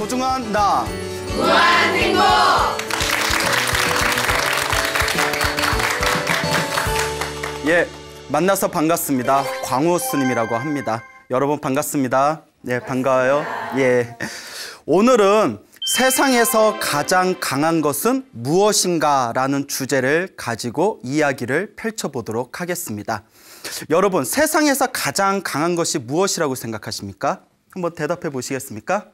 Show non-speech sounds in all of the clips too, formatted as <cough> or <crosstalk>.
소중한 나. 무한 행복! 예, 만나서 반갑습니다. 광호 스님이라고 합니다. 여러분 반갑습니다. 예, 반가워요. 예. 오늘은 세상에서 가장 강한 것은 무엇인가 라는 주제를 가지고 이야기를 펼쳐보도록 하겠습니다. 여러분, 세상에서 가장 강한 것이 무엇이라고 생각하십니까? 한번 대답해 보시겠습니까?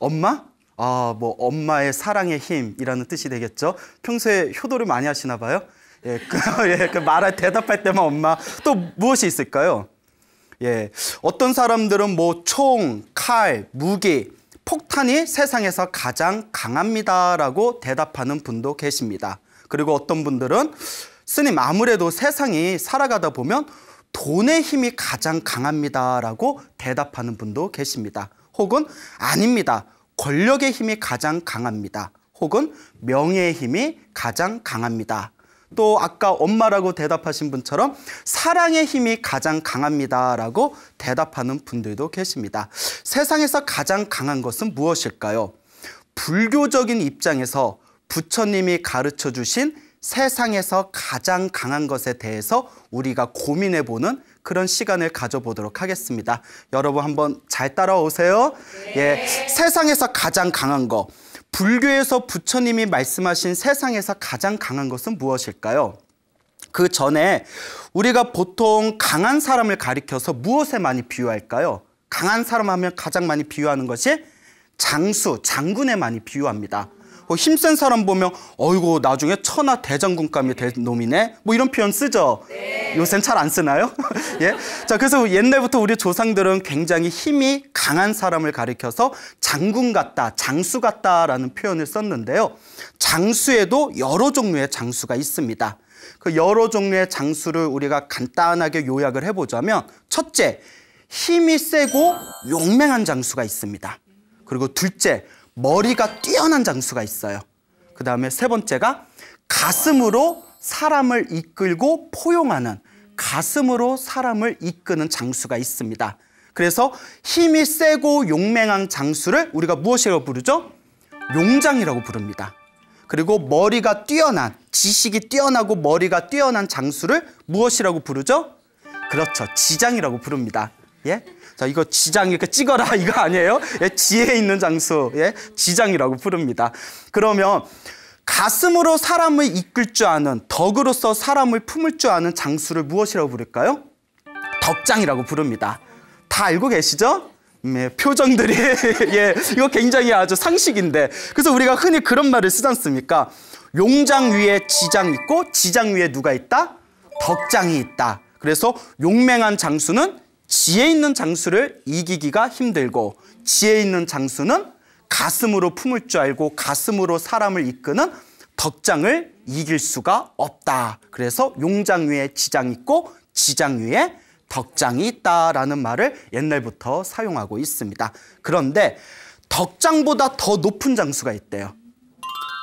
엄마? 아, 뭐 엄마의 사랑의 힘이라는 뜻이 되겠죠. 평소에 효도를 많이 하시나 봐요. 예, <laughs> 그, 예, 그 말할 대답할 때만 엄마. 또 무엇이 있을까요? 예, 어떤 사람들은 뭐 총, 칼, 무기, 폭탄이 세상에서 가장 강합니다라고 대답하는 분도 계십니다. 그리고 어떤 분들은 스님 아무래도 세상이 살아가다 보면 돈의 힘이 가장 강합니다라고 대답하는 분도 계십니다. 혹은 아닙니다. 권력의 힘이 가장 강합니다. 혹은 명예의 힘이 가장 강합니다. 또 아까 엄마라고 대답하신 분처럼 사랑의 힘이 가장 강합니다라고 대답하는 분들도 계십니다. 세상에서 가장 강한 것은 무엇일까요? 불교적인 입장에서 부처님이 가르쳐 주신 세상에서 가장 강한 것에 대해서 우리가 고민해 보는 그런 시간을 가져보도록 하겠습니다. 여러분 한번 잘 따라오세요. 예, 세상에서 가장 강한 거. 불교에서 부처님이 말씀하신 세상에서 가장 강한 것은 무엇일까요? 그 전에 우리가 보통 강한 사람을 가리켜서 무엇에 많이 비유할까요? 강한 사람 하면 가장 많이 비유하는 것이 장수, 장군에 많이 비유합니다. 뭐 힘센 사람 보면 어이구 나중에 천하 대장군감이 될 놈이네 뭐 이런 표현 쓰죠. 네. 요새는 잘 안 쓰나요? <laughs> 예. 자 그래서 옛날부터 우리 조상들은 굉장히 힘이 강한 사람을 가리켜서 장군 같다, 장수 같다라는 표현을 썼는데요. 장수에도 여러 종류의 장수가 있습니다. 그 여러 종류의 장수를 우리가 간단하게 요약을 해보자면 첫째, 힘이 세고 용맹한 장수가 있습니다. 그리고 둘째, 머리가 뛰어난 장수가 있어요. 그 다음에 세 번째가 가슴으로 사람을 이끌고 포용하는 가슴으로 사람을 이끄는 장수가 있습니다. 그래서 힘이 세고 용맹한 장수를 우리가 무엇이라고 부르죠? 용장이라고 부릅니다. 그리고 머리가 뛰어난, 지식이 뛰어나고 머리가 뛰어난 장수를 무엇이라고 부르죠? 그렇죠. 지장이라고 부릅니다. 예? 자, 이거 지장 이렇게 찍어라 <laughs> 이거 아니에요? 예, 지혜 있는 장수, 예, 지장이라고 부릅니다. 그러면 가슴으로 사람을 이끌 줄 아는 덕으로서 사람을 품을 줄 아는 장수를 무엇이라고 부를까요? 덕장이라고 부릅니다. 다 알고 계시죠? 네, 표정들이 <laughs> 예, 이거 굉장히 아주 상식인데 그래서 우리가 흔히 그런 말을 쓰지 않습니까? 용장 위에 지장 있고 지장 위에 누가 있다? 덕장이 있다. 그래서 용맹한 장수는 지혜 있는 장수를 이기기가 힘들고 지혜 있는 장수는 가슴으로 품을 줄 알고 가슴으로 사람을 이끄는 덕장을 이길 수가 없다. 그래서 용장 위에 지장 있고 지장 위에 덕장이 있다라는 말을 옛날부터 사용하고 있습니다. 그런데 덕장보다 더 높은 장수가 있대요.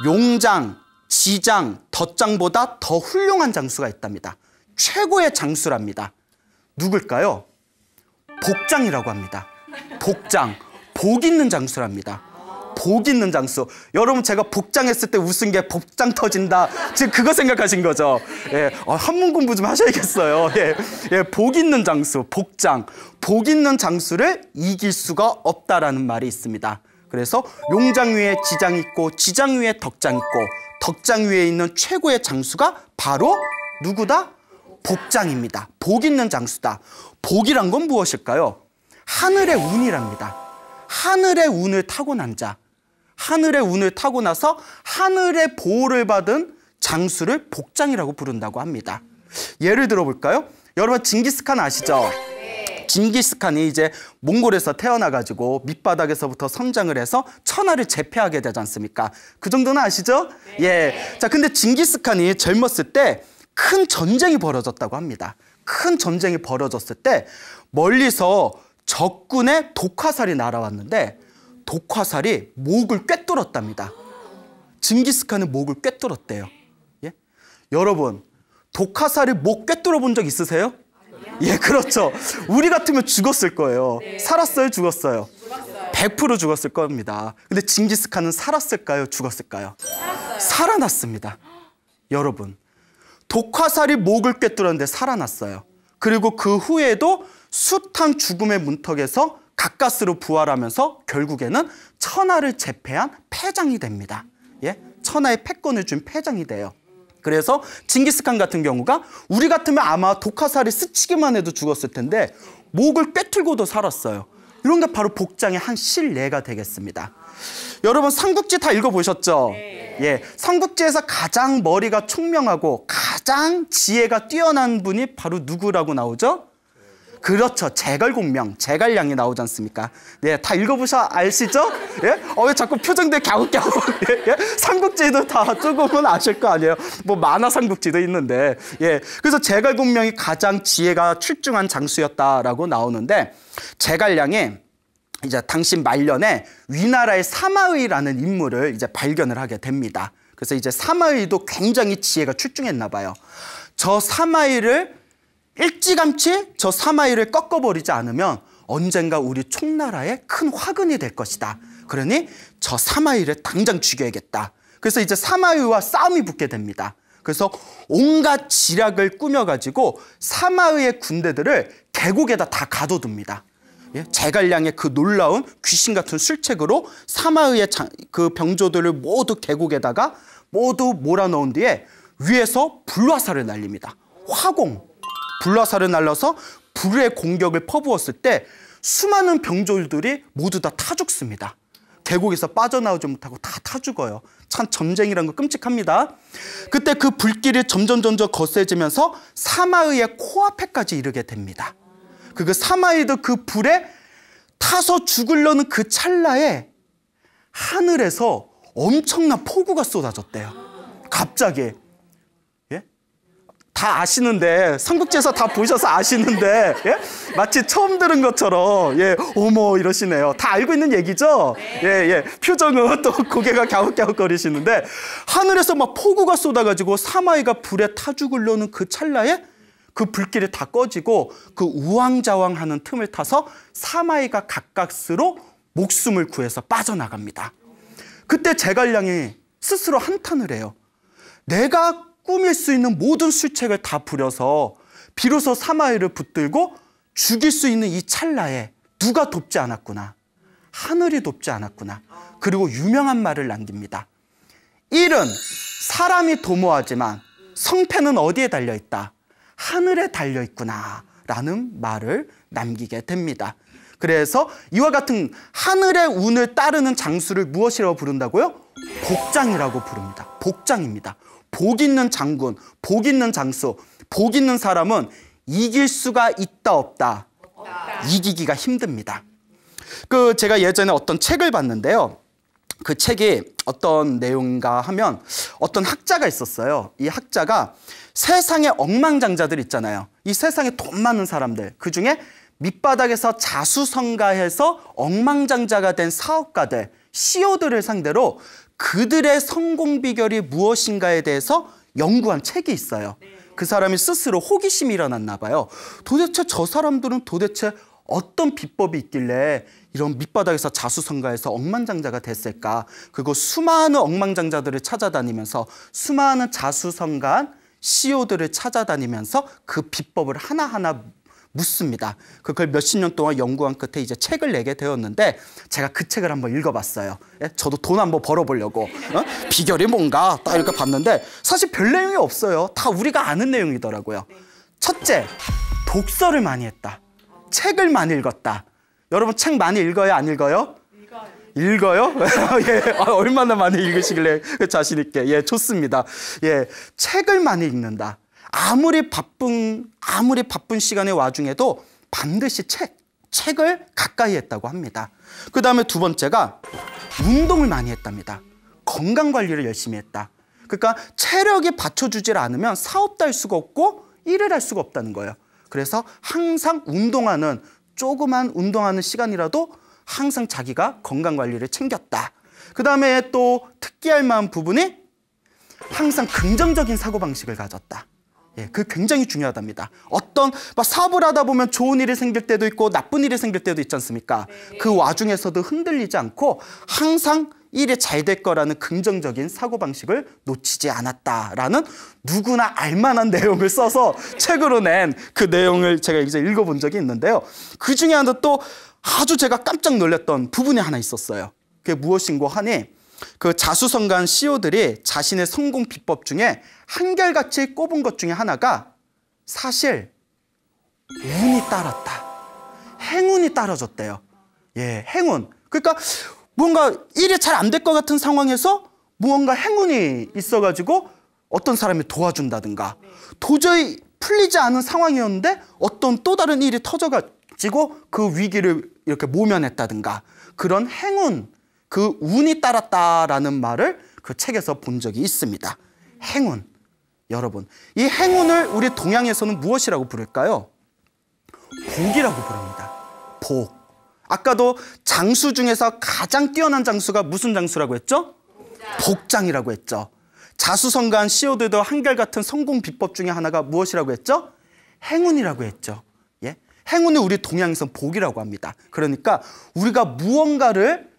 용장, 지장, 덕장보다 더 훌륭한 장수가 있답니다. 최고의 장수랍니다. 누굴까요? 복장이라고 합니다. 복장. 복 있는 장수랍니다. 복 있는 장수. 여러분 제가 복장했을 때 웃은 게 복장 터진다. 지금 그거 생각하신 거죠? 예, 어, 한문 공부 좀 하셔야겠어요. 예, 예, 복 있는 장수, 복장. 복 있는 장수를 이길 수가 없다라는 말이 있습니다. 그래서 용장 위에 지장 있고 지장 위에 덕장 있고 덕장 위에 있는 최고의 장수가 바로 누구다? 복장입니다. 복 있는 장수다. 복이란 건 무엇일까요? 하늘의 운이랍니다. 하늘의 운을 타고난 자. 하늘의 운을 타고 나서 하늘의 보호를 받은 장수를 복장이라고 부른다고 합니다. 예를 들어 볼까요? 여러분 징기스칸 아시죠? 징기스칸이 이제 몽골에서 태어나가지고 밑바닥에서부터 성장을 해서 천하를 제패하게 되지 않습니까? 그 정도는 아시죠? 예. 자, 근데 징기스칸이 젊었을 때 큰 전쟁이 벌어졌다고 합니다. 큰 전쟁이 벌어졌을 때 멀리서 적군의 독화살이 날아왔는데 독화살이 목을 꿰뚫었답니다. 징기스칸은 목을 꿰뚫었대요. 예? 여러분, 독화살이 목 꿰뚫어 본 적 있으세요? 예, 그렇죠. 우리 같으면 죽었을 거예요. 살았어요, 죽었어요? 100% 죽었을 겁니다. 근데 징기스칸은 살았을까요? 죽었을까요? 살아났습니다. 여러분, 독화살이 목을 꿰뚫었는데 살아났어요. 그리고 그 후에도 숱한 죽음의 문턱에서 가까스로 부활하면서 결국에는 천하를 제패한 패장이 됩니다. 예? 천하의 패권을 준 패장이 돼요. 그래서 징기스칸 같은 경우가 우리 같으면 아마 독화살이 스치기만 해도 죽었을 텐데 목을 꿰뚫고도 살았어요. 이런 게 바로 복장의 한 실례가 되겠습니다. 여러분 삼국지 다 읽어보셨죠? 네. 예, 삼국지에서 가장 머리가 총명하고 가장 지혜가 뛰어난 분이 바로 누구라고 나오죠? 그렇죠. 제갈공명, 제갈량이 나오지 않습니까? 네, 다 읽어보셔 아시죠? 예? 어, 왜 자꾸 표정들 갸웃갸웃. 예? 예? 삼국지도 다 조금은 아실 거 아니에요? 뭐 만화 삼국지도 있는데. 예. 그래서 제갈공명이 가장 지혜가 출중한 장수였다라고 나오는데 제갈량이 이제 당시 말년에 위나라의 사마의라는 인물을 이제 발견을 하게 됩니다. 그래서 이제 사마의도 굉장히 지혜가 출중했나 봐요. 저 사마의를 일찌감치 저 사마이를 꺾어버리지 않으면 언젠가 우리 총나라에 큰 화근이 될 것이다. 그러니 저 사마이를 당장 죽여야겠다. 그래서 이제 사마이와 싸움이 붙게 됩니다. 그래서 온갖 지략을 꾸며가지고 사마의의 군대들을 계곡에다 다 가둬둡니다. 예? 제갈량의 그 놀라운 귀신 같은 술책으로 사마의의 장, 그 병조들을 모두 계곡에다가 모두 몰아넣은 뒤에 위에서 불화살을 날립니다. 화공, 불화살을 날라서 불의 공격을 퍼부었을 때 수많은 병졸들이 모두 다 타 죽습니다. 계곡에서 빠져나오지 못하고 다 타 죽어요. 참 전쟁이란 거 끔찍합니다. 그때 그 불길이 점점 점점 거세지면서 사마의의 코앞에까지 이르게 됩니다. 그, 그 사마의도 그 불에 타서 죽으려는 그 찰나에 하늘에서 엄청난 폭우가 쏟아졌대요. 갑자기 다 아시는데 삼국지에서 다 보셔서 아시는데 예? 마치 처음 들은 것처럼 예 어머 이러시네요. 다 알고 있는 얘기죠? 예 예. 표정은 <laughs> 또 고개가 갸웃갸웃거리시는데 하늘에서 막 폭우가 쏟아가지고 사마이가 불에 타 죽으려는 그 찰나에 그 불길이 다 꺼지고 그 우왕좌왕하는 틈을 타서 사마이가 가까스로 목숨을 구해서 빠져나갑니다. 그때 제갈량이 스스로 한탄을 해요. 내가 꾸밀 수 있는 모든 술책을 다 부려서 비로소 사마이를 붙들고 죽일 수 있는 이 찰나에 누가 돕지 않았구나. 하늘이 돕지 않았구나. 그리고 유명한 말을 남깁니다. 일은 사람이 도모하지만 성패는 어디에 달려 있다? 하늘에 달려 있구나. 라는 말을 남기게 됩니다. 그래서 이와 같은 하늘의 운을 따르는 장수를 무엇이라고 부른다고요? 복장이라고 부릅니다. 복장입니다. 복 있는 장군, 복 있는 장수, 복 있는 사람은 이길 수가 있다 없다. 이기기가 힘듭니다. 그 제가 예전에 어떤 책을 봤는데요. 그 책이 어떤 내용인가 하면 어떤 학자가 있었어요. 이 학자가 세상에 억망장자들 있잖아요. 이 세상에 돈 많은 사람들 그 중에 밑바닥에서 자수성가해서 억망장자가 된 사업가들, CEO들을 상대로 그들의 성공 비결이 무엇인가에 대해서 연구한 책이 있어요. 그 사람이 스스로 호기심이 일어났나 봐요. 도대체 저 사람들은 도대체 어떤 비법이 있길래 이런 밑바닥에서 자수성가해서 억만장자가 됐을까? 그리고 수많은 억만장자들을 찾아다니면서 수많은 자수성가한 CEO들을 찾아다니면서 그 비법을 하나하나 묻습니다. 그걸 몇십 년 동안 연구한 끝에 이제 책을 내게 되었는데 제가 그 책을 한번 읽어봤어요. 예? 저도 돈 한번 벌어보려고 어? 비결이 뭔가 딱 이렇게 봤는데 사실 별 내용이 없어요. 다 우리가 아는 내용이더라고요. 첫째, 독서를 많이 했다. 책을 많이 읽었다. 여러분 책 많이 읽어요? 안 읽어요? 읽어요? <laughs> 예, 아, 얼마나 많이 읽으시길래 자신 있게 예 좋습니다. 예 책을 많이 읽는다. 아무리 바쁜 아무리 바쁜 시간의 와중에도 반드시 책 책을 가까이 했다고 합니다. 그 다음에 두 번째가 운동을 많이 했답니다. 건강 관리를 열심히 했다. 그러니까 체력이 받쳐주질 않으면 사업도 할 수가 없고 일을 할 수가 없다는 거예요. 그래서 항상 운동하는 조그만 운동하는 시간이라도 항상 자기가 건강 관리를 챙겼다. 그 다음에 또 특기할 만한 부분이 항상 긍정적인 사고방식을 가졌다. 예, 그 굉장히 중요하답니다. 어떤 막 사업을 하다 보면 좋은 일이 생길 때도 있고 나쁜 일이 생길 때도 있지 않습니까? 그 와중에서도 흔들리지 않고 항상 일이 잘 될 거라는 긍정적인 사고방식을 놓치지 않았다라는 누구나 알만한 <laughs> 내용을 써서 책으로 낸 그 내용을 제가 이제 읽어본 적이 있는데요. 그 중에 하나 또 아주 제가 깜짝 놀랐던 부분이 하나 있었어요. 그게 무엇인고 하니 그 자수성가한 CEO들이 자신의 성공 비법 중에 한결같이 꼽은 것 중에 하나가 사실 운이 따랐다. 행운이 따라줬대요. 예, 행운. 그러니까 뭔가 일이 잘 안 될 것 같은 상황에서 무언가 행운이 있어가지고 어떤 사람이 도와준다든가 도저히 풀리지 않은 상황이었는데 어떤 또 다른 일이 터져가지고 그 위기를 이렇게 모면했다든가 그런 행운, 그 운이 따랐다라는 말을 그 책에서 본 적이 있습니다. 행운. 여러분, 이 행운을 우리 동양에서는 무엇이라고 부를까요? 복이라고 부릅니다. 복. 아까도 장수 중에서 가장 뛰어난 장수가 무슨 장수라고 했죠? 복장이라고 했죠. 자수성가한 CEO들도 한결같은 성공 비법 중에 하나가 무엇이라고 했죠? 행운이라고 했죠. 예? 행운을 우리 동양에서 복이라고 합니다. 그러니까 우리가 무언가를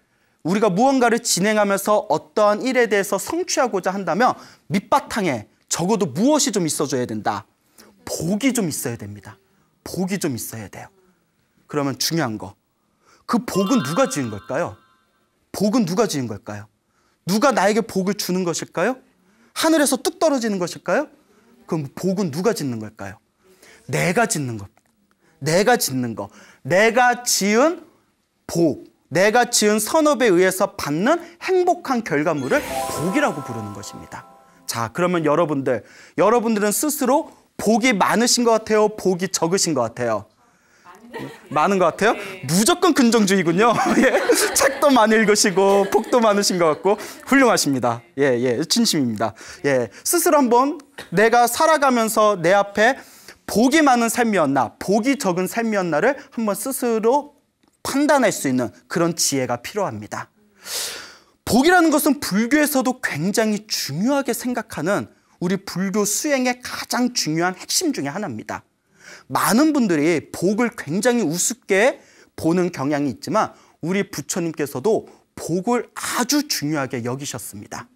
우리가 무언가를 진행하면서 어떠한 일에 대해서 성취하고자 한다면 밑바탕에 적어도 무엇이 좀 있어줘야 된다. 복이 좀 있어야 됩니다. 복이 좀 있어야 돼요. 그러면 중요한 거. 그 복은 누가 지은 걸까요? 복은 누가 지은 걸까요? 누가 나에게 복을 주는 것일까요? 하늘에서 뚝 떨어지는 것일까요? 그럼 복은 누가 짓는 걸까요? 내가 짓는 것. 내가 짓는 거. 내가 지은 복. 내가 지은 선업에 의해서 받는 행복한 결과물을 복이라고 부르는 것입니다. 자, 그러면 여러분들, 여러분들은 스스로 복이 많으신 것 같아요? 복이 적으신 것 같아요? 많은 것 같아요? 무조건 긍정주의군요. <laughs> 예. 책도 많이 읽으시고 복도 많으신 것 같고 훌륭하십니다. 예, 예, 진심입니다. 예, 스스로 한번 내가 살아가면서 내 앞에 복이 많은 삶이었나, 복이 적은 삶이었나를 한번 스스로 판단할 수 있는 그런 지혜가 필요합니다. 복이라는 것은 불교에서도 굉장히 중요하게 생각하는 우리 불교 수행의 가장 중요한 핵심 중의 하나입니다. 많은 분들이 복을 굉장히 우습게 보는 경향이 있지만 우리 부처님께서도 복을 아주 중요하게 여기셨습니다.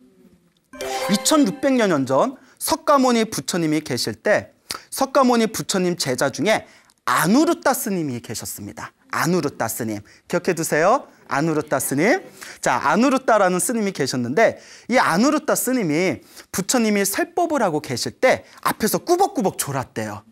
2600여 년 전 석가모니 부처님이 계실 때 석가모니 부처님 제자 중에 아누르타 스님이 계셨습니다. 아누르타 스님. 기억해 두세요. 아누르타 스님. 자, 아누르타라는 스님이 계셨는데 이 아누르타 스님이 부처님이 설법을 하고 계실 때 앞에서 꾸벅꾸벅 졸았대요.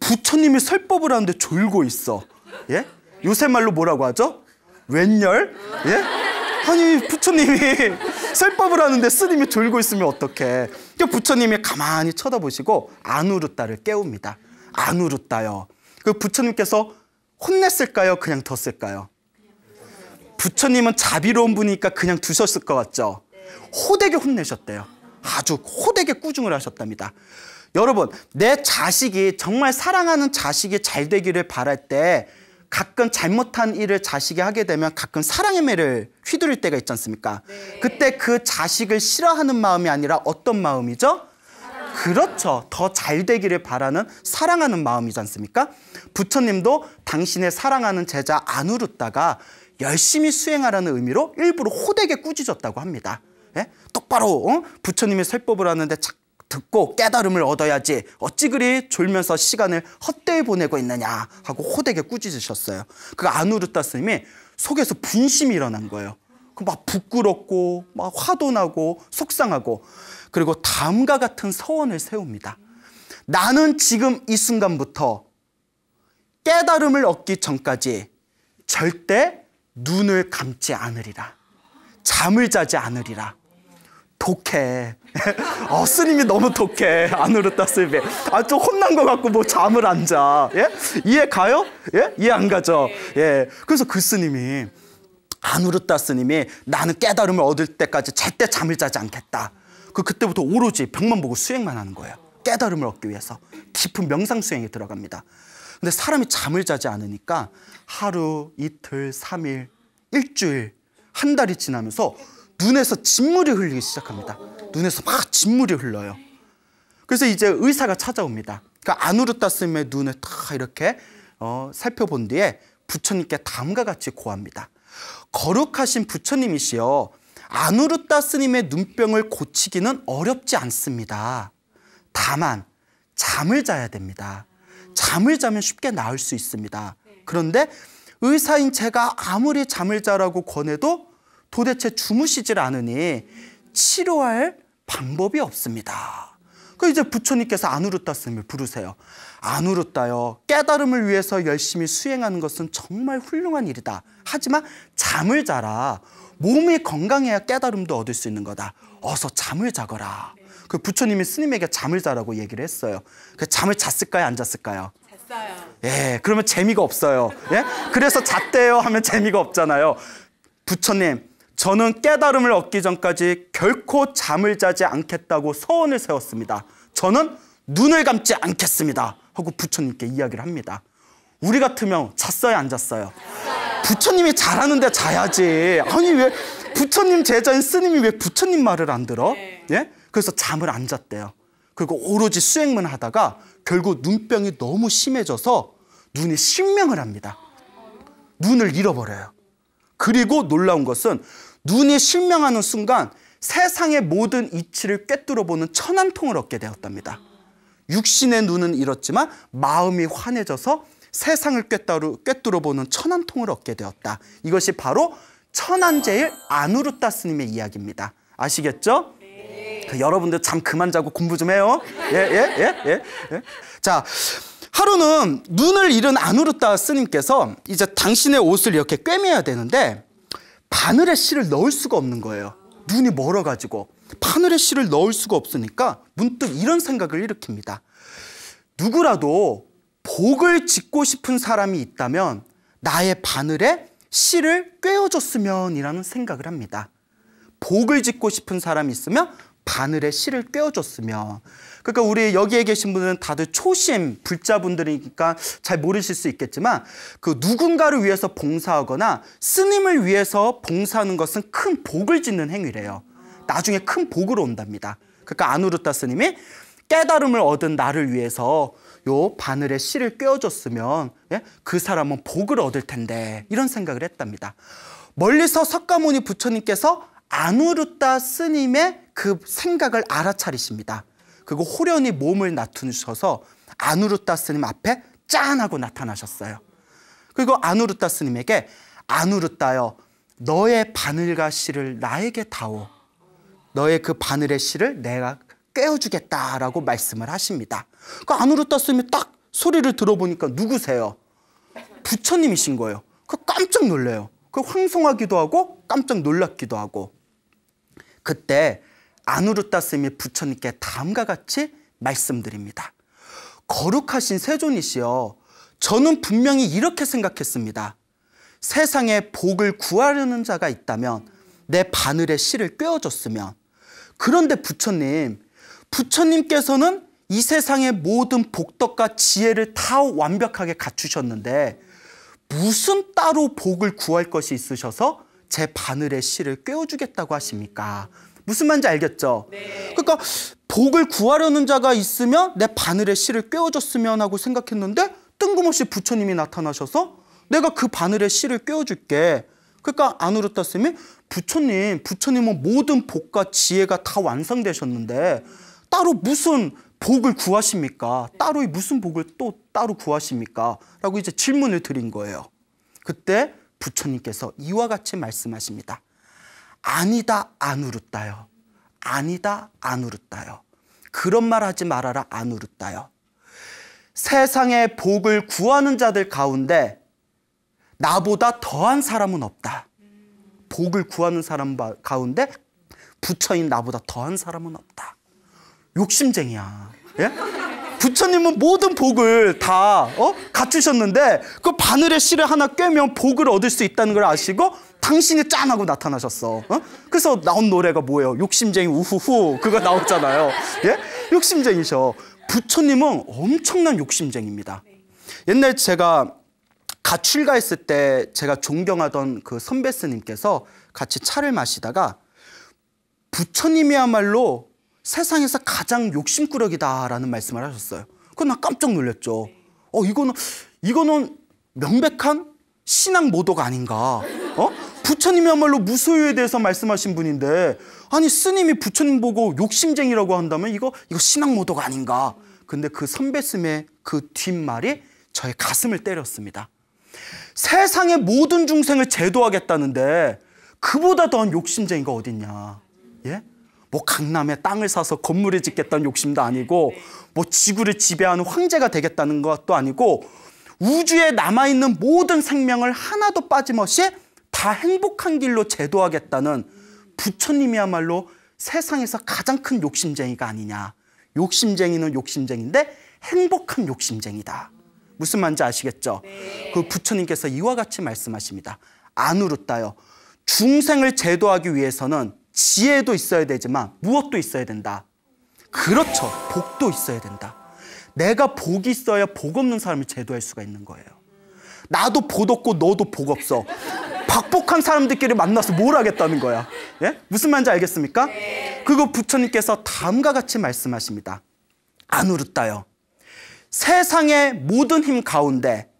부처님이 설법을 하는데 졸고 있어. 예? 요새 말로 뭐라고 하죠? 웬열? 예? 아니 부처님이 <laughs> 설법을 하는데 스님이 졸고 있으면 어떡해. 그 부처님이 가만히 쳐다보시고 아누르따를 깨웁니다. 아누르따요. 그 부처님께서 혼냈을까요? 그냥 뒀을까요? 부처님은 자비로운 분이니까 그냥 두셨을 것 같죠? 호되게 혼내셨대요. 아주 호되게 꾸중을 하셨답니다. 여러분, 내 자식이 정말 사랑하는 자식이 잘 되기를 바랄 때 가끔 잘못한 일을 자식이 하게 되면 가끔 사랑의 매를 휘두를 때가 있지 않습니까? 네. 그때 그 자식을 싫어하는 마음이 아니라 어떤 마음이죠? 그렇죠. 더 잘 되기를 바라는 사랑하는 마음이지 않습니까? 부처님도 당신의 사랑하는 제자 안우르다가 열심히 수행하라는 의미로 일부러 호되게 꾸짖었다고 합니다. 예? 똑바로 어? 부처님의 설법을 하는데 듣고 깨달음을 얻어야지 어찌 그리 졸면서 시간을 헛되이 보내고 있느냐 하고 호되게 꾸짖으셨어요. 그 아누르타 스님이 속에서 분심이 일어난 거예요. 그막 부끄럽고 막 화도 나고 속상하고 그리고 다음과 같은 서원을 세웁니다. 나는 지금 이 순간부터 깨달음을 얻기 전까지 절대 눈을 감지 않으리라. 잠을 자지 않으리라. 독해. <laughs> 어, 스님이 너무 독해. 아누르타 스님이. 아, 좀 혼난 것 같고 뭐 잠을 안 자. 예? 이해 가요? 예? 이해 안 가죠? 예. 그래서 그 스님이, 아누르타 스님이 나는 깨달음을 얻을 때까지 절대 잠을 자지 않겠다. 그 그때부터 오로지 벽만 보고 수행만 하는 거예요. 깨달음을 얻기 위해서. 깊은 명상 수행에 들어갑니다. 근데 사람이 잠을 자지 않으니까 하루, 이틀, 삼일, 일주일, 한 달이 지나면서 눈에서 진물이 흘리기 시작합니다. 눈에서 막 진물이 흘러요. 그래서 이제 의사가 찾아옵니다. 그러니까 아누르타 스님의 눈을 다 이렇게 어, 살펴본 뒤에 부처님께 다음과 같이 고합니다. 거룩하신 부처님이시여 아누르타 스님의 눈병을 고치기는 어렵지 않습니다. 다만 잠을 자야 됩니다. 잠을 자면 쉽게 나을 수 있습니다. 그런데 의사인 제가 아무리 잠을 자라고 권해도 도대체 주무시질 않으니 치료할 방법이 없습니다. 그 이제 부처님께서 아누르타 스님을 부르세요. 아누르타요. 깨달음을 위해서 열심히 수행하는 것은 정말 훌륭한 일이다. 하지만 잠을 자라. 몸이 건강해야 깨달음도 얻을 수 있는 거다. 어서 잠을 자거라. 그 부처님이 스님에게 잠을 자라고 얘기를 했어요. 그 잠을 잤을까요? 안 잤을까요? 잤어요. 예, 그러면 재미가 없어요. 예? 그래서 잤대요 하면 재미가 없잖아요. 부처님, 저는 깨달음을 얻기 전까지 결코 잠을 자지 않겠다고 서원을 세웠습니다. 저는 눈을 감지 않겠습니다. 하고 부처님께 이야기를 합니다. 우리 같으면 잤어요, 안 잤어요? 부처님이 잘하는데 자야지. 아니 왜 부처님 제자인 스님이 왜 부처님 말을 안 들어? 예? 그래서 잠을 안 잤대요. 그리고 오로지 수행만 하다가 결국 눈병이 너무 심해져서 눈이 실명을 합니다. 눈을 잃어버려요. 그리고 놀라운 것은 눈이 실명하는 순간 세상의 모든 이치를 꿰뚫어 보는 천안통을 얻게 되었답니다. 육신의 눈은 잃었지만 마음이 환해져서 세상을 꿰뚫어, 보는 천안통을 얻게 되었다. 이것이 바로 천안제일 아누르타 스님의 이야기입니다. 아시겠죠? 그 여러분들 잠 그만 자고 공부 좀 해요. 예, 예, 예, 예. 예. 자, 하루는 눈을 잃은 아누르타 스님께서 이제 당신의 옷을 이렇게 꿰매야 되는데 바늘에 실을 넣을 수가 없는 거예요. 눈이 멀어가지고 바늘에 실을 넣을 수가 없으니까 문득 이런 생각을 일으킵니다. 누구라도 복을 짓고 싶은 사람이 있다면 나의 바늘에 실을 꿰어줬으면 이라는 생각을 합니다. 복을 짓고 싶은 사람이 있으면 바늘에 실을 꿰어줬으면. 그러니까 우리 여기에 계신 분들은 다들 초심 불자분들이니까 잘 모르실 수 있겠지만 그 누군가를 위해서 봉사하거나 스님을 위해서 봉사하는 것은 큰 복을 짓는 행위래요. 나중에 큰 복으로 온답니다. 그러니까 아누르타 스님이 깨달음을 얻은 나를 위해서 요 바늘에 실을 꿰어줬으면 예? 그 사람은 복을 얻을 텐데 이런 생각을 했답니다. 멀리서 석가모니 부처님께서 아누르타 스님의 그 생각을 알아차리십니다. 그리고 호련히 몸을 낮추셔서 아누르타 스님 앞에 짠 하고 나타나셨어요. 그리고 아누르타 스님에게 아누르타여 너의 바늘과 실을 나에게 다오. 너의 그 바늘의 실을 내가 깨워주겠다라고 말씀을 하십니다. 그 아누르타 스님이 딱 소리를 들어보니까 누구세요? 부처님이신 거예요. 그 깜짝 놀래요. 그 황송하기도 하고 깜짝 놀랍기도 하고. 그때 아누르타 스님이 부처님께 다음과 같이 말씀드립니다. 거룩하신 세존이시여, 저는 분명히 이렇게 생각했습니다. 세상에 복을 구하려는 자가 있다면 내 바늘에 실을 꿰어줬으면 그런데 부처님, 부처님께서는 이 세상의 모든 복덕과 지혜를 다 완벽하게 갖추셨는데 무슨 따로 복을 구할 것이 있으셔서 제 바늘에 실을 꿰어주겠다고 하십니까? 무슨 말인지 알겠죠? 네. 그러니까 복을 구하려는 자가 있으면 내 바늘에 실을 꿰어줬으면 하고 생각했는데 뜬금없이 부처님이 나타나셔서 내가 그 바늘에 실을 꿰어줄게. 그러니까 아누르타 스님이 부처님, 부처님은 모든 복과 지혜가 다 완성되셨는데 따로 무슨 복을 구하십니까? 따로 무슨 복을 또 따로 구하십니까? 라고 이제 질문을 드린 거예요. 그때 부처님께서 이와 같이 말씀하십니다. 아니다, 아누르다요. 아니다, 아누르다요. 그런 말 하지 말아라, 아누르다요. 세상의 복을 구하는 자들 가운데 나보다 더한 사람은 없다. 복을 구하는 사람 가운데 부처인 나보다 더한 사람은 없다. 욕심쟁이야. 예? 부처님은 모든 복을 다 어? 갖추셨는데 그 바늘에 실을 하나 꿰면 복을 얻을 수 있다는 걸 아시고 당신이 짠 하고 나타나셨어. 어? 그래서 나온 노래가 뭐예요? 욕심쟁이 우후후 그거 나왔잖아요. 예? 욕심쟁이셔. 부처님은 엄청난 욕심쟁입니다. 옛날 제가 가출가 했을 때 제가 존경하던 그 선배 스님께서 같이 차를 마시다가 부처님이야말로 세상에서 가장 욕심꾸러기다라는 말씀을 하셨어요. 그건 나 깜짝 놀랐죠. 어, 이거는, 이거는 명백한 신앙 모독 아닌가. 어? 부처님이야말로 무소유에 대해서 말씀하신 분인데, 아니, 스님이 부처님 보고 욕심쟁이라고 한다면 이거, 이거 신앙 모독 아닌가. 근데 그 선배스의 그 뒷말이 저의 가슴을 때렸습니다. 세상의 모든 중생을 제도하겠다는데, 그보다 더한 욕심쟁이가 어딨냐. 예? 뭐 강남에 땅을 사서 건물을 짓겠다는 욕심도 아니고 뭐 지구를 지배하는 황제가 되겠다는 것도 아니고 우주에 남아있는 모든 생명을 하나도 빠짐없이 다 행복한 길로 제도하겠다는 부처님이야말로 세상에서 가장 큰 욕심쟁이가 아니냐. 욕심쟁이는 욕심쟁인데 행복한 욕심쟁이다. 무슨 말인지 아시겠죠? 네. 그 부처님께서 이와 같이 말씀하십니다. 안으로 따요. 중생을 제도하기 위해서는 지혜도 있어야 되지만 무엇도 있어야 된다. 그렇죠. 복도 있어야 된다. 내가 복이 있어야 복 없는 사람을 제도할 수가 있는 거예요. 나도 복 없고 너도 복 없어. 박복한 사람들끼리 만나서 뭘 하겠다는 거야. 예? 무슨 말인지 알겠습니까? 그리고 부처님께서 다음과 같이 말씀하십니다. 안으르다요. 세상의 모든 힘 가운데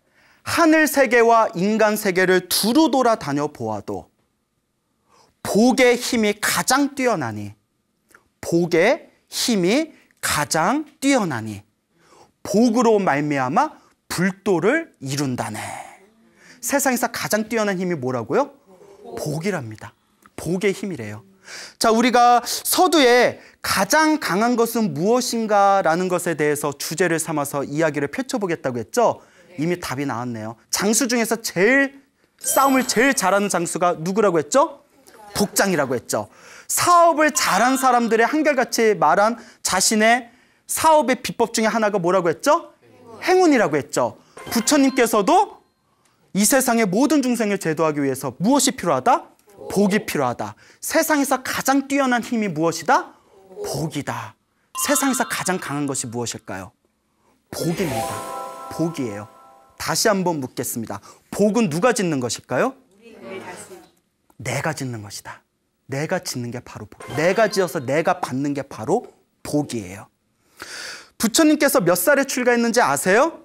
하늘 세계와 인간 세계를 두루 돌아 다녀 보아도 복의 힘이 가장 뛰어나니 복의 힘이 가장 뛰어나니 복으로 말미암아 불도를 이룬다네. 세상에서 가장 뛰어난 힘이 뭐라고요? 복이랍니다. 복의 힘이래요. 자, 우리가 서두에 가장 강한 것은 무엇인가라는 것에 대해서 주제를 삼아서 이야기를 펼쳐보겠다고 했죠? 이미 답이 나왔네요. 장수 중에서 제일 싸움을 제일 잘하는 장수가 누구라고 했죠? 복장이라고 했죠. 사업을 잘한 사람들의 한결같이 말한 자신의 사업의 비법 중에 하나가 뭐라고 했죠? 행운이라고 했죠. 부처님께서도 이 세상의 모든 중생을 제도하기 위해서 무엇이 필요하다? 복이 필요하다. 세상에서 가장 뛰어난 힘이 무엇이다? 복이다. 세상에서 가장 강한 것이 무엇일까요? 복입니다. 복이에요. 다시 한번 묻겠습니다. 복은 누가 짓는 것일까요? 내가 짓는 것이다. 내가 짓는 게 바로 복. 내가 지어서 내가 받는 게 바로 복이에요. 부처님께서 몇 살에 출가했는지 아세요?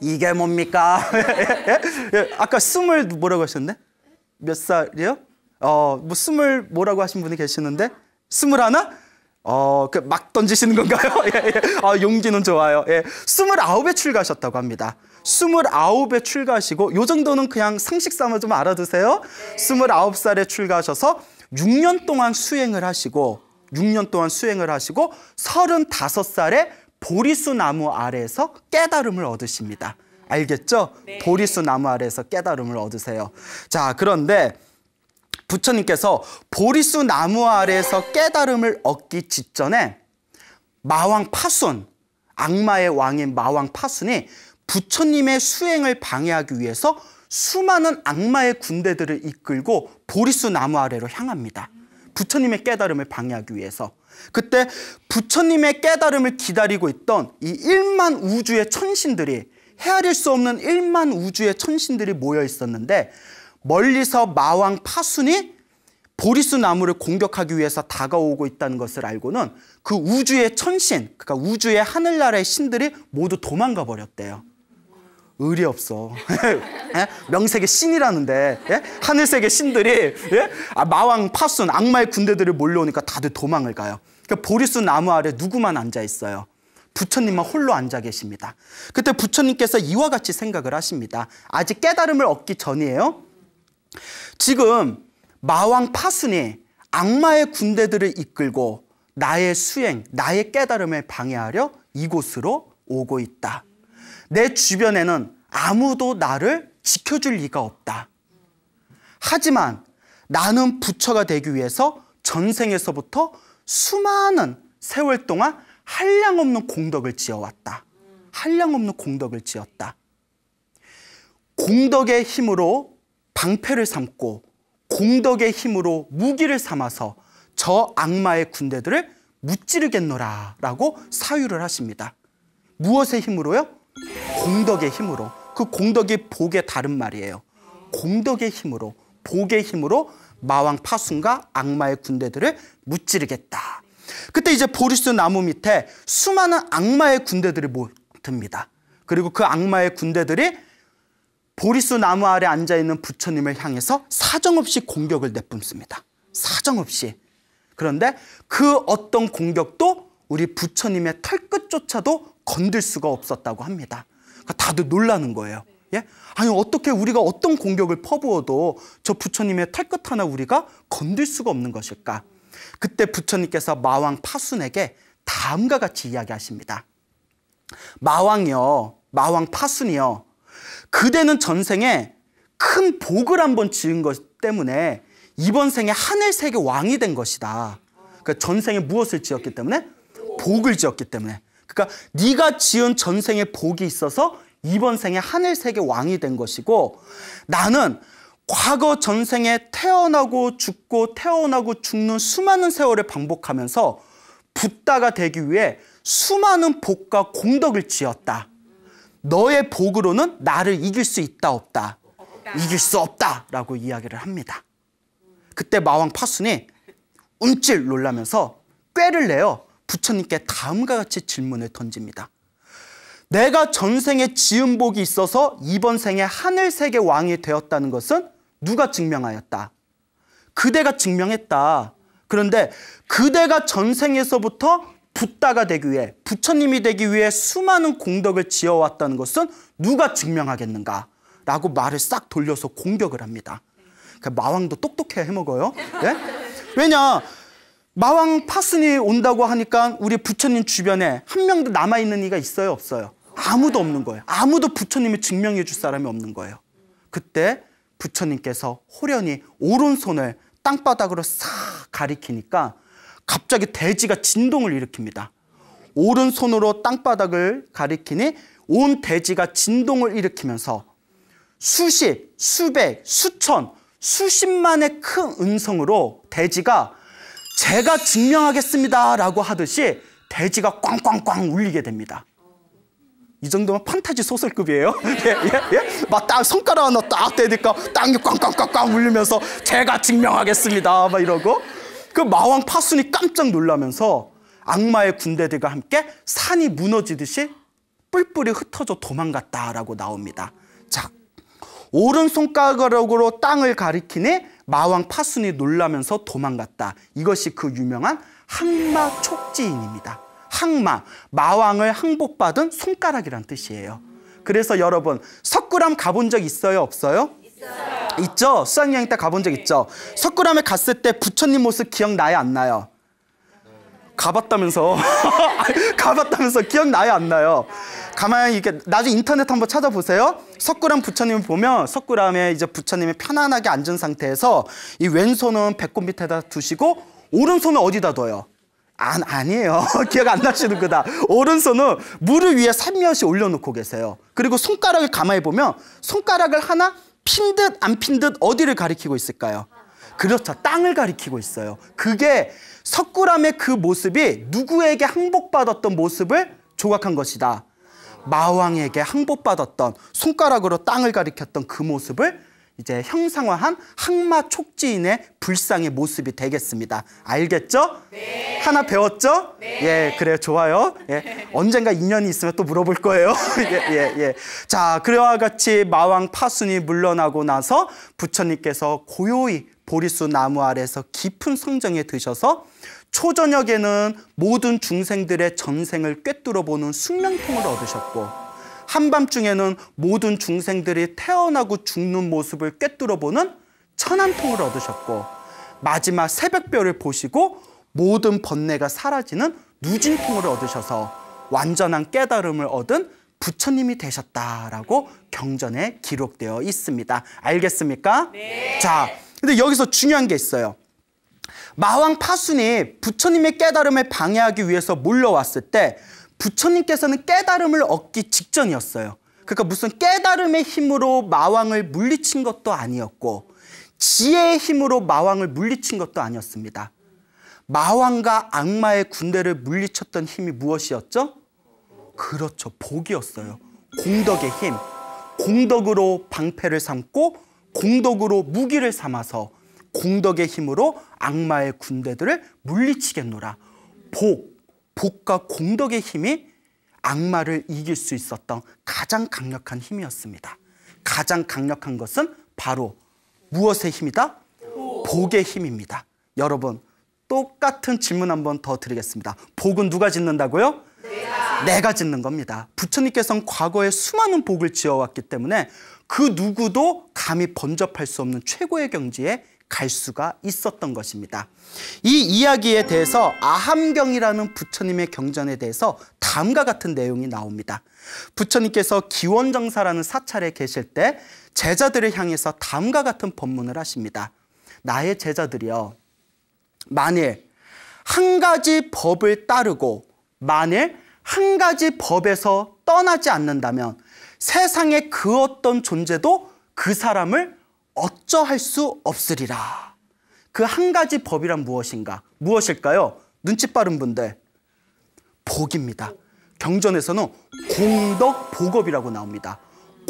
이게 뭡니까? <laughs> 아까 스물 뭐라고 하셨네? 몇 살이요? 어, 뭐 스물 뭐라고 하신 분이 계시는데 스물 하나? 어, 그 막 던지시는 건가요? <laughs> 예, 예. 아, 용기는 좋아요. 예. 스물아홉에 출가하셨다고 합니다. 스물아홉에 출가하시고 요 정도는 그냥 상식 삼아 좀 알아두세요. 스물아홉 살에 출가하셔서 6년 동안 수행을 하시고 6년 동안 수행을 하시고 35살에 보리수 나무 아래에서 깨달음을 얻으십니다. 알겠죠? 네. 보리수 나무 아래에서 깨달음을 얻으세요. 자, 그런데 부처님께서 보리수 나무 아래에서 깨달음을 얻기 직전에 마왕 파순, 악마의 왕인 마왕 파순이 부처님의 수행을 방해하기 위해서 수많은 악마의 군대들을 이끌고 보리수 나무 아래로 향합니다. 부처님의 깨달음을 방해하기 위해서. 그때 부처님의 깨달음을 기다리고 있던 이 1만 우주의 천신들이 헤아릴 수 없는 1만 우주의 천신들이 모여 있었는데 멀리서 마왕 파순이 보리수 나무를 공격하기 위해서 다가오고 있다는 것을 알고는 그 우주의 천신, 그러니까 우주의 하늘나라의 신들이 모두 도망가 버렸대요. 의리 없어. 예? 명색의 신이라는데 예? 하늘색의 신들이 예? 아, 마왕 파순 악마의 군대들이 몰려오니까 다들 도망을 가요. 그러니까 보리수 나무 아래 누구만 앉아 있어요. 부처님만 홀로 앉아 계십니다. 그때 부처님께서 이와 같이 생각을 하십니다. 아직 깨달음을 얻기 전이에요. 지금 마왕 파순이 악마의 군대들을 이끌고 나의 수행, 나의 깨달음을 방해하려 이곳으로 오고 있다. 내 주변에는 아무도 나를 지켜줄 리가 없다. 하지만 나는 부처가 되기 위해서 전생에서부터 수많은 세월 동안 한량없는 공덕을 지어왔다. 한량없는 공덕을 지었다. 공덕의 힘으로 방패를 삼고 공덕의 힘으로 무기를 삼아서 저 악마의 군대들을 무찌르겠노라 라고 사유를 하십니다. 무엇의 힘으로요? 공덕의 힘으로 그 공덕이 복의 다른 말이에요. 공덕의 힘으로 복의 힘으로 마왕 파순과 악마의 군대들을 무찌르겠다. 그때 이제 보리수 나무 밑에 수많은 악마의 군대들이 모듭니다. 그리고 그 악마의 군대들이 보리수 나무 아래 앉아 있는 부처님을 향해서 사정없이 공격을 내뿜습니다. 사정없이. 그런데 그 어떤 공격도 우리 부처님의 털끝조차도 건들 수가 없었다고 합니다. 그러니까 다들 놀라는 거예요. 예? 아니 어떻게 우리가 어떤 공격을 퍼부어도 저 부처님의 털끝 하나 우리가 건들 수가 없는 것일까? 그때 부처님께서 마왕 파순에게 다음과 같이 이야기하십니다. 마왕이요, 마왕 파순이요. 그대는 전생에 큰 복을 한번 지은 것 때문에 이번 생에 하늘 세계 왕이 된 것이다. 그러니까 전생에 무엇을 지었기 때문에 복을 지었기 때문에. 그러니까 네가 지은 전생에 복이 있어서 이번 생에 하늘 세계 왕이 된 것이고 나는 과거 전생에 태어나고 죽고 태어나고 죽는 수많은 세월을 반복하면서 붓다가 되기 위해 수많은 복과 공덕을 지었다. 너의 복으로는 나를 이길 수 있다 없다. 이길 수 없다라고 이야기를 합니다. 그때 마왕 파순이 움찔 놀라면서 꾀를 내어 부처님께 다음과 같이 질문을 던집니다. 내가 전생에 지은 복이 있어서 이번 생에 하늘세계 왕이 되었다는 것은 누가 증명하였다? 그대가 증명했다. 그런데 그대가 전생에서부터 붓다가 되기 위해 부처님이 되기 위해 수많은 공덕을 지어왔다는 것은 누가 증명하겠는가? 라고 말을 싹 돌려서 공격을 합니다. 그 마왕도 똑똑해 해먹어요. 예? 왜냐? 마왕 파슨이 온다고 하니까 우리 부처님 주변에 한 명도 남아있는 이가 있어요? 없어요? 아무도 없는 거예요. 아무도 부처님을 증명해 줄 사람이 없는 거예요. 그때 부처님께서 호련히 오른손을 땅바닥으로 싹 가리키니까 갑자기 대지가 진동을 일으킵니다. 오른손으로 땅바닥을 가리키니 온 대지가 진동을 일으키면서 수십, 수백, 수천, 수십만의 큰 음성으로 대지가 제가 증명하겠습니다 라고 하듯이 대지가 꽝꽝꽝 울리게 됩니다. 이 정도면 판타지 소설급이에요. <laughs> 예, 예, 예. 막 딱 손가락 하나 딱 대니까 땅이 꽝꽝꽝꽝 울리면서 제가 증명하겠습니다. 막 이러고 그 마왕 파순이 깜짝 놀라면서 악마의 군대들과 함께 산이 무너지듯이 뿔뿔이 흩어져 도망갔다라고 나옵니다. 자, 오른손가락으로 땅을 가리키니 마왕 파순이 놀라면서 도망갔다. 이것이 그 유명한 항마 촉지인입니다. 항마, 마왕을 항복받은 손가락이란 뜻이에요. 그래서 여러분 석굴암 가본 적 있어요, 없어요? 있어요. 있죠. 수학여행 때 가본 적 있죠. 석굴암에 갔을 때 부처님 모습 기억나요, 안 나요? 가봤다면서 <laughs> 가봤다면서 기억나요, 안 나요? 가만히 이렇게 나중에 인터넷 한번 찾아보세요. 석굴암 부처님 보면 석굴암에 이제 부처님이 편안하게 앉은 상태에서 이 왼손은 배꼽 밑에다 두시고 오른손은 어디다 둬요? 안, 아니에요. <laughs> 기억 안 나시는 거다. 오른손은 무릎 위에 살며시 올려놓고 계세요. 그리고 손가락을 가만히 보면 손가락을 하나 핀 듯 안 핀 듯 어디를 가리키고 있을까요? 그렇죠. 땅을 가리키고 있어요. 그게 석굴암의 그 모습이 누구에게 항복받았던 모습을 조각한 것이다. 마왕에게 항복받았던 손가락으로 땅을 가리켰던 그 모습을 이제 형상화한 항마 촉지인의 불상의 모습이 되겠습니다. 알겠죠? 네. 하나 배웠죠? 네. 예, 그래요. 좋아요. 예. 언젠가 인연이 있으면 또 물어볼 거예요. <laughs> 예, 예, 예. 자, 그와 같이 마왕 파순이 물러나고 나서 부처님께서 고요히 보리수 나무 아래서 깊은 성정에 드셔서 초저녁에는 모든 중생들의 전생을 꿰뚫어 보는 숙명통을 얻으셨고 한밤중에는 모든 중생들이 태어나고 죽는 모습을 꿰뚫어 보는 천안통을 얻으셨고 마지막 새벽별을 보시고 모든 번뇌가 사라지는 누진통을 얻으셔서 완전한 깨달음을 얻은 부처님이 되셨다라고 경전에 기록되어 있습니다. 알겠습니까? 네. 자, 근데 여기서 중요한 게 있어요. 마왕 파순이 부처님의 깨달음을 방해하기 위해서 몰려왔을 때 부처님께서는 깨달음을 얻기 직전이었어요. 그러니까 무슨 깨달음의 힘으로 마왕을 물리친 것도 아니었고 지혜의 힘으로 마왕을 물리친 것도 아니었습니다. 마왕과 악마의 군대를 물리쳤던 힘이 무엇이었죠? 그렇죠. 복이었어요. 공덕의 힘. 공덕으로 방패를 삼고 공덕으로 무기를 삼아서 공덕의 힘으로 악마의 군대들을 물리치겠노라. 복, 복과 공덕의 힘이 악마를 이길 수 있었던 가장 강력한 힘이었습니다. 가장 강력한 것은 바로 무엇의 힘이다? 복의 힘입니다. 여러분, 똑같은 질문 한 번 더 드리겠습니다. 복은 누가 짓는다고요? 내가. 내가 짓는 겁니다. 부처님께서는 과거에 수많은 복을 지어왔기 때문에 그 누구도 감히 번접할 수 없는 최고의 경지에 갈 수가 있었던 것입니다. 이 이야기에 대해서 아함경이라는 부처님의 경전에 대해서 다음과 같은 내용이 나옵니다. 부처님께서 기원정사라는 사찰에 계실 때 제자들을 향해서 다음과 같은 법문을 하십니다. 나의 제자들이여 만일 한 가지 법을 따르고 만일 한 가지 법에서 떠나지 않는다면 세상의 그 어떤 존재도 그 사람을 어쩌할 수 없으리라. 그 한 가지 법이란 무엇인가? 무엇일까요? 눈치 빠른 분들. 복입니다. 경전에서는 공덕 복업이라고 나옵니다.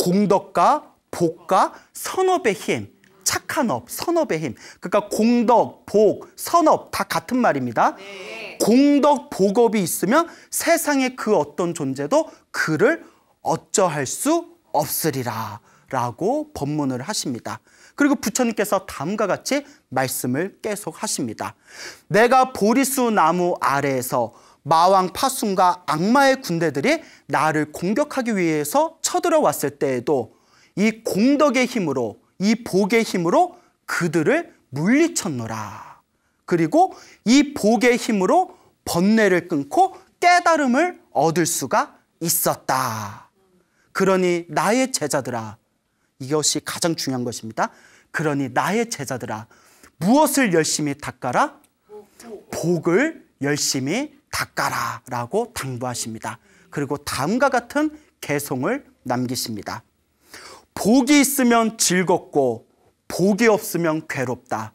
공덕과 복과 선업의 힘, 착한 업, 선업의 힘. 그러니까 공덕, 복, 선업 다 같은 말입니다. 네. 공덕, 복업이 있으면 세상의 그 어떤 존재도 그를 어찌할 수 없으리라 라고 법문을 하십니다. 그리고 부처님께서 다음과 같이 말씀을 계속 하십니다. 내가 보리수 나무 아래에서 마왕 파순과 악마의 군대들이 나를 공격하기 위해서 쳐들어왔을 때에도 이 공덕의 힘으로 이 복의 힘으로 그들을 물리쳤노라. 그리고 이 복의 힘으로 번뇌를 끊고 깨달음을 얻을 수가 있었다. 그러니 나의 제자들아 이것이 가장 중요한 것입니다. 그러니 나의 제자들아 무엇을 열심히 닦아라? 복을 열심히 닦아라 라고 당부하십니다. 그리고 다음과 같은 개송을 남기십니다. 복이 있으면 즐겁고 복이 없으면 괴롭다.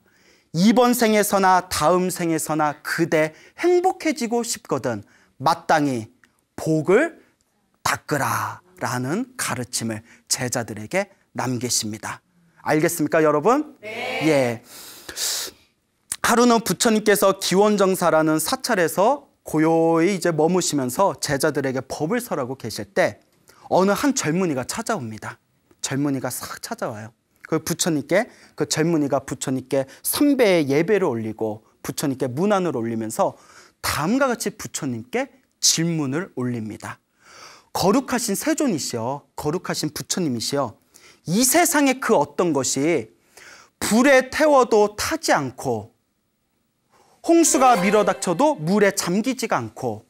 이번 생에서나 다음 생에서나 그대 행복해지고 싶거든 마땅히 복을 닦으라 라는 가르침을 제자들에게 남기십니다. 알겠습니까, 여러분? 네. 예. 하루는 부처님께서 기원정사라는 사찰에서 고요히 이제 머무시면서 제자들에게 법을 설하고 계실 때 어느 한 젊은이가 찾아옵니다. 젊은이가 싹 찾아와요. 그 부처님께 그 젊은이가 부처님께 선배의 예배를 올리고 부처님께 문안을 올리면서 다음과 같이 부처님께 질문을 올립니다. 거룩하신 세존이시여, 거룩하신 부처님이시여, 이 세상의 그 어떤 것이 불에 태워도 타지 않고 홍수가 밀어닥쳐도 물에 잠기지가 않고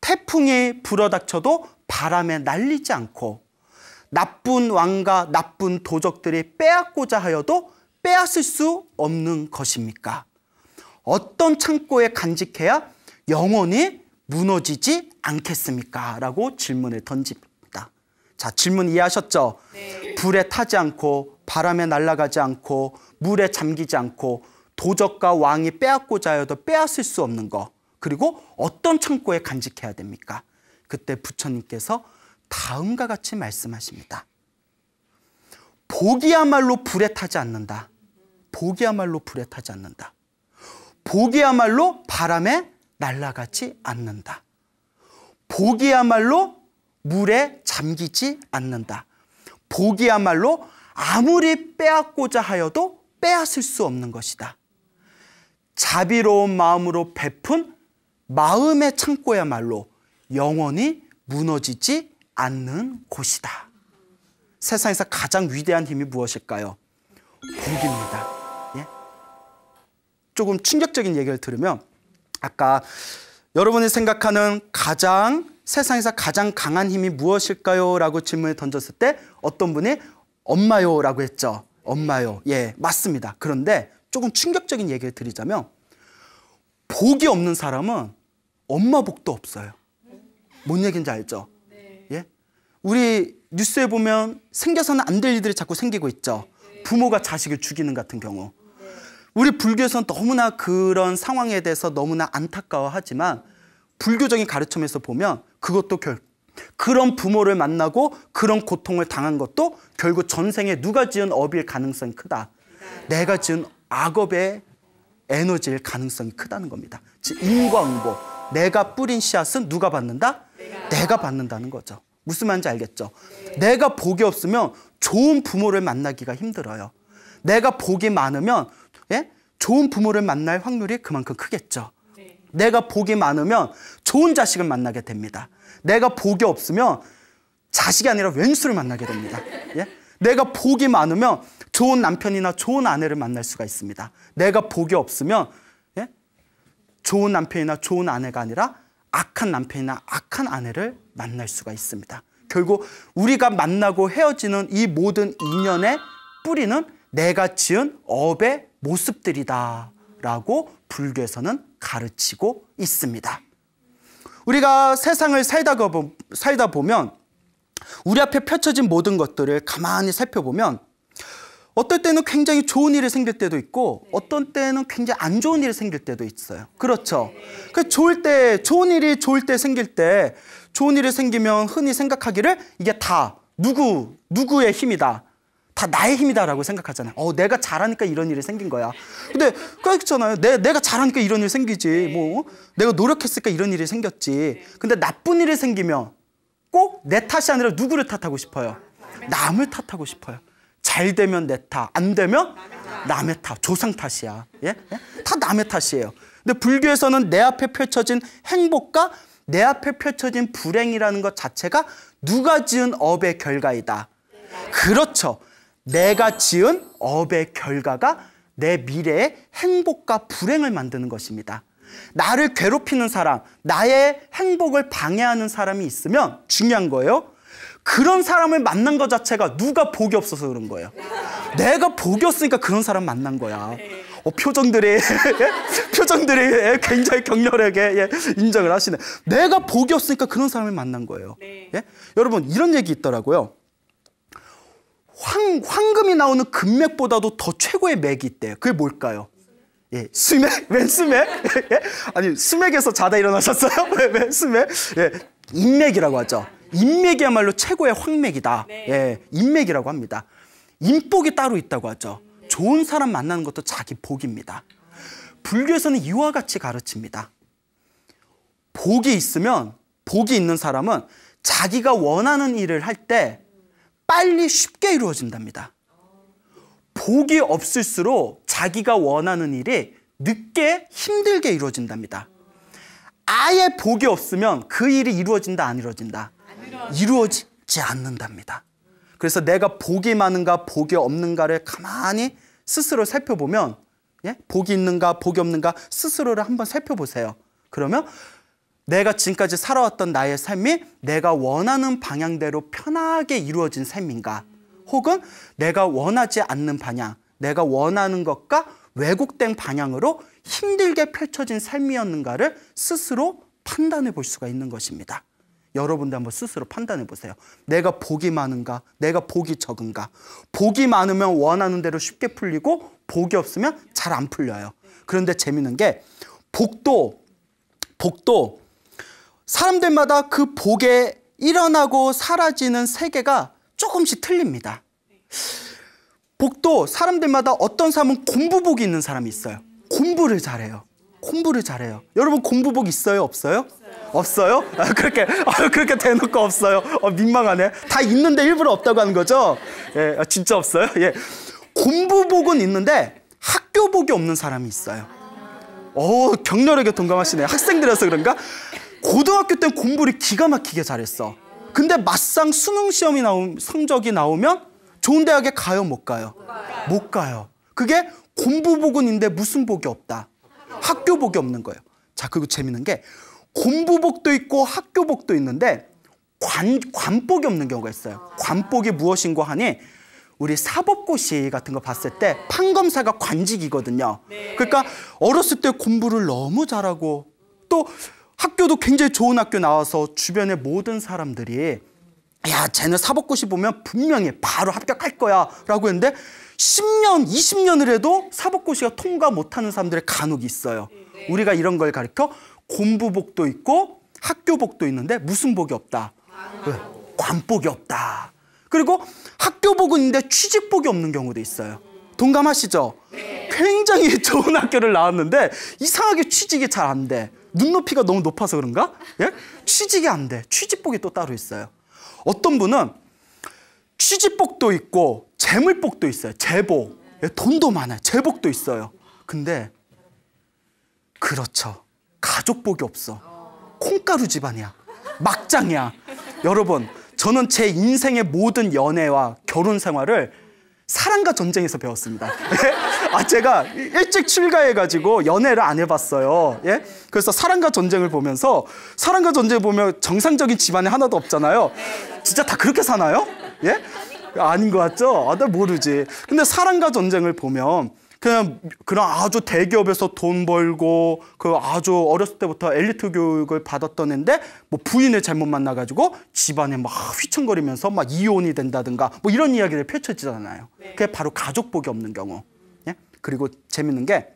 태풍이 불어닥쳐도 바람에 날리지 않고 나쁜 왕과 나쁜 도적들이 빼앗고자 하여도 빼앗을 수 없는 것입니까? 어떤 창고에 간직해야 영원히 무너지지 않겠습니까? 라고 질문을 던집니다. 자, 질문 이해하셨죠? 네. 불에 타지 않고 바람에 날아가지 않고 물에 잠기지 않고 도적과 왕이 빼앗고자 하여도 빼앗을 수 없는 거. 그리고 어떤 창고에 간직해야 됩니까? 그때 부처님께서 다음과 같이 말씀하십니다. 복이야말로 불에 타지 않는다. 복이야말로 불에 타지 않는다. 복이야말로 바람에 날아가지 않는다. 복이야말로 물에 잠기지 않는다. 복이야말로 아무리 빼앗고자 하여도 빼앗을 수 없는 것이다. 자비로운 마음으로 베푼 마음의 창고야말로 영원히 무너지지 않는 곳이다. 세상에서 가장 위대한 힘이 무엇일까요? 복입니다. 예? 조금 충격적인 얘기를 들으면 아까 여러분이 생각하는 가장 세상에서 가장 강한 힘이 무엇일까요? 라고 질문을 던졌을 때 어떤 분이 엄마요 라고 했죠. 엄마요. 예, 맞습니다. 그런데 조금 충격적인 얘기를 드리자면 복이 없는 사람은 엄마 복도 없어요. 뭔 얘기인지 알죠? 예? 우리 뉴스에 보면 생겨서는 안 될 일들이 자꾸 생기고 있죠. 부모가 자식을 죽이는 같은 경우. 우리 불교에서는 너무나 그런 상황에 대해서 너무나 안타까워하지만 불교적인 가르침에서 보면 그것도 결 그런 부모를 만나고 그런 고통을 당한 것도 결국 전생에 누가 지은 업일 가능성이 크다. 내가 지은 악업의 에너지일 가능성이 크다는 겁니다. 즉 인과응보. 내가 뿌린 씨앗은 누가 받는다? 내가 받는다는 거죠. 무슨 말인지 알겠죠? 내가 복이 없으면 좋은 부모를 만나기가 힘들어요. 내가 복이 많으면 예? 좋은 부모를 만날 확률이 그만큼 크겠죠. 내가 복이 많으면 좋은 자식을 만나게 됩니다. 내가 복이 없으면 자식이 아니라 왼수를 만나게 됩니다. 예? 내가 복이 많으면 좋은 남편이나 좋은 아내를 만날 수가 있습니다. 내가 복이 없으면 예? 좋은 남편이나 좋은 아내가 아니라 악한 남편이나 악한 아내를 만날 수가 있습니다. 결국 우리가 만나고 헤어지는 이 모든 인연의 뿌리는 내가 지은 업의 모습들이다라고 불교에서는 가르치고 있습니다. 우리가 세상을 살다, 살다 보면 우리 앞에 펼쳐진 모든 것들을 가만히 살펴보면 어떨 때는 굉장히 좋은 일이 생길 때도 있고 어떤 때는 굉장히 안 좋은 일이 생길 때도 있어요. 그렇죠. 그 좋을 때 좋은 일이 좋을 때 생길 때 좋은 일이 생기면 흔히 생각하기를 이게 다 누구 누구의 힘이다. 다 나의 힘이다라고 생각하잖아요. 어, 내가 잘하니까 이런 일이 생긴 거야. 근데 그렇잖아요. 내, 내가 잘하니까 이런 일이 생기지. 뭐 내가 노력했으니까 이런 일이 생겼지. 근데 나쁜 일이 생기면 꼭 내 탓이 아니라 누구를 탓하고 싶어요? 남을 탓하고 싶어요. 잘 되면 내 탓, 안 되면 남의 탓, 조상 탓이야. 예? 예? 다 남의 탓이에요. 근데 불교에서는 내 앞에 펼쳐진 행복과 내 앞에 펼쳐진 불행이라는 것 자체가 누가 지은 업의 결과이다. 그렇죠. 내가 지은 업의 결과가 내 미래의 행복과 불행을 만드는 것입니다. 나를 괴롭히는 사람, 나의 행복을 방해하는 사람이 있으면 중요한 거예요. 그런 사람을 만난 것 자체가 누가 복이 없어서 그런 거예요. 내가 복이 없으니까 그런 사람 만난 거야. 어, 표정들이 <laughs> 표정들이 굉장히 격렬하게 예, 인정을 하시네. 내가 복이 없으니까 그런 사람을 만난 거예요. 예? 여러분 이런 얘기 있더라고요. 황, 황금이 나오는 금맥보다도 더 최고의 맥이 있대요. 그게 뭘까요? 예, 스맥? 웬 스맥? 예? 아니, 스맥에서 자다 일어나셨어요? <laughs> 왜 스맥? 예, 인맥이라고 하죠. 인맥이야말로 최고의 황맥이다. 네. 예, 인맥이라고 합니다. 인복이 따로 있다고 하죠. 좋은 사람 만나는 것도 자기 복입니다. 불교에서는 이와 같이 가르칩니다. 복이 있으면, 복이 있는 사람은 자기가 원하는 일을 할 때 빨리 쉽게 이루어진답니다. 복이 없을수록 자기가 원하는 일이 늦게 힘들게 이루어진답니다. 아예 복이 없으면 그 일이 이루어진다 안 이루어진다? 이루어지지 않는답니다. 그래서 내가 복이 많은가 복이 없는가를 가만히 스스로 살펴보면 예? 복이 있는가 복이 없는가 스스로를 한번 살펴보세요. 그러면 내가 지금까지 살아왔던 나의 삶이 내가 원하는 방향대로 편하게 이루어진 삶인가? 혹은 내가 원하지 않는 방향, 내가 원하는 것과 왜곡된 방향으로 힘들게 펼쳐진 삶이었는가를 스스로 판단해 볼 수가 있는 것입니다. 여러분도 한번 스스로 판단해 보세요. 내가 복이 많은가? 내가 복이 적은가? 복이 많으면 원하는 대로 쉽게 풀리고 복이 없으면 잘 안 풀려요. 그런데 재밌는 게 복도 복도 사람들마다 그 복에 일어나고 사라지는 세계가 조금씩 틀립니다. 복도 사람들마다 어떤 사람은 공부복이 있는 사람이 있어요. 공부를 잘해요. 공부를 잘해요. 여러분 공부복 있어요? 없어요? 없어요? 아, 그렇게 아, 그렇게 대놓고 없어요. 어, 민망하네. 다 있는데 일부러 없다고 하는 거죠? 예, 아, 진짜 없어요? 예. 공부복은 있는데 학교복이 없는 사람이 있어요. 오, 격렬하게 동감하시네. 학생들이라서 그런가? 고등학교 때 공부를 기가 막히게 잘했어. 근데 막상 수능 시험이 나오 성적이 나오면 좋은 대학에 가요, 못 가요? 못 가요. 그게 공부 복은인데 무슨 복이 없다. 학교 복이 없는 거예요. 자, 그리고 재밌는 게 공부 복도 있고 학교 복도 있는데 관, 관복이 없는 경우가 있어요. 관복이 무엇인고 하니 우리 사법고시 같은 거 봤을 때 판검사가 관직이거든요. 그러니까 어렸을 때 공부를 너무 잘하고 또 학교도 굉장히 좋은 학교 나와서 주변의 모든 사람들이 야, 쟤는 사법고시 보면 분명히 바로 합격할 거야 라고 했는데 10년, 20년을 해도 사법고시가 통과 못하는 사람들의 간혹 있어요. 우리가 이런 걸 가르쳐 공부복도 있고 학교복도 있는데 무슨 복이 없다? 왜? 관복이 없다. 그리고 학교복은 있는데 취직복이 없는 경우도 있어요. 동감하시죠? 굉장히 <laughs> 좋은 학교를 나왔는데 이상하게 취직이 잘 안 돼. 눈높이가 너무 높아서 그런가? 예? 취직이 안 돼. 취직복이 또 따로 있어요. 어떤 분은 취직복도 있고 재물복도 있어요. 재복. 예, 돈도 많아요. 재복도 있어요. 근데 그렇죠. 가족복이 없어. 콩가루 집안이야. 막장이야. 여러분, 저는 제 인생의 모든 연애와 결혼 생활을 사랑과 전쟁에서 배웠습니다. 아 제가 일찍 출가해가지고 연애를 안 해봤어요. 예? 그래서 사랑과 전쟁을 보면서 사랑과 전쟁 보면 정상적인 집안이 하나도 없잖아요. 진짜 다 그렇게 사나요? 예? 아닌 것 같죠? 아, 나 모르지. 근데 사랑과 전쟁을 보면 그냥 그런 아주 대기업에서 돈 벌고 그 아주 어렸을 때부터 엘리트 교육을 받았던 애인데 뭐 부인을 잘못 만나가지고 집안에 막 휘청거리면서 막 이혼이 된다든가 뭐 이런 이야기를 펼쳐지잖아요. 그게 바로 가족복이 없는 경우. 예? 그리고 재밌는 게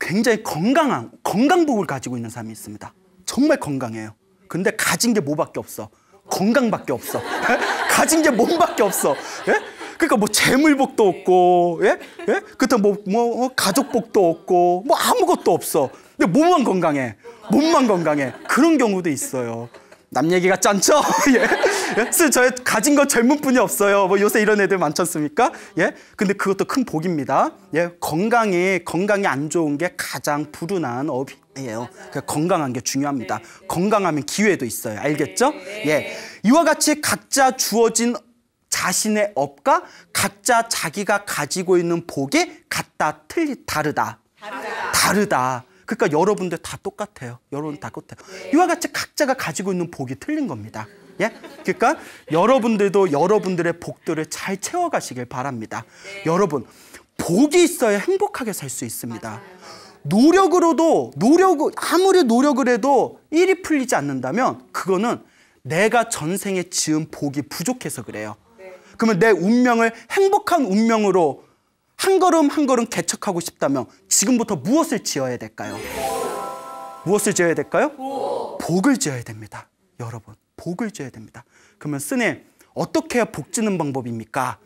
굉장히 건강한 건강복을 가지고 있는 사람이 있습니다. 정말 건강해요. 근데 가진 게 뭐밖에 없어. 건강밖에 없어. <laughs> 가진 게 몸밖에 없어. 예? 그러니까 뭐 재물복도 없고, 예? 예? 그때 뭐, 뭐, 어, 가족복도 없고, 뭐 아무것도 없어. 근데 몸만 건강해. 몸만 건강해. 그런 경우도 있어요. 남 얘기가 짠죠? <laughs> 예. 예? 저의 가진 거 젊은 뿐이 없어요. 뭐 요새 이런 애들 많지 않습니까? 예. 근데 그것도 큰 복입니다. 예. 건강이, 건강이 안 좋은 게 가장 불운한 업이에요. 그러니까 건강한 게 중요합니다. 건강하면 기회도 있어요. 알겠죠? 예. 이와 같이 각자 주어진 자신의 업과 각자 자기가 가지고 있는 복이 같다, 틀리, 다르다. 다르다. 다르다. 그러니까 여러분들 다 똑같아요. 여러분 다 똑같아요. 네. 이와 같이 각자가 가지고 있는 복이 틀린 겁니다. 예? 그러니까 여러분들도 여러분들의 복들을 잘 채워가시길 바랍니다. 네. 여러분, 복이 있어야 행복하게 살 수 있습니다. 맞아요. 노력으로도, 노력, 아무리 노력을 해도 일이 풀리지 않는다면 그거는 내가 전생에 지은 복이 부족해서 그래요. 그러면 내 운명을 행복한 운명으로 한 걸음 한 걸음 개척하고 싶다면 지금부터 무엇을 지어야 될까요? 무엇을 지어야 될까요? 복을 지어야 됩니다. 여러분, 복을 지어야 됩니다. 그러면 스님, 어떻게 해야 복 지는 방법입니까?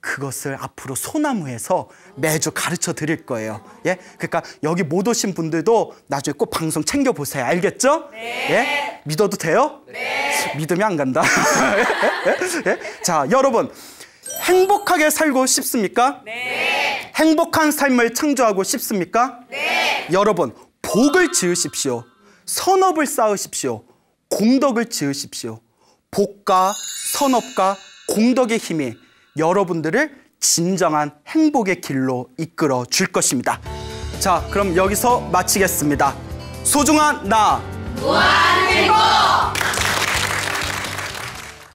그것을 앞으로 소나무에서 매주 가르쳐 드릴 거예요. 예? 그러니까 여기 못 오신 분들도 나중에 꼭 방송 챙겨 보세요. 알겠죠? 네. 예? 믿어도 돼요? 네. 믿으면 안 간다. <laughs> 예? 자, 여러분 행복하게 살고 싶습니까? 네. 행복한 삶을 창조하고 싶습니까? 네. 여러분 복을 지으십시오. 선업을 쌓으십시오. 공덕을 지으십시오. 복과 선업과 공덕의 힘이 여러분들을 진정한 행복의 길로 이끌어 줄 것입니다. 자, 그럼 여기서 마치겠습니다. 소중한 나 무한 행복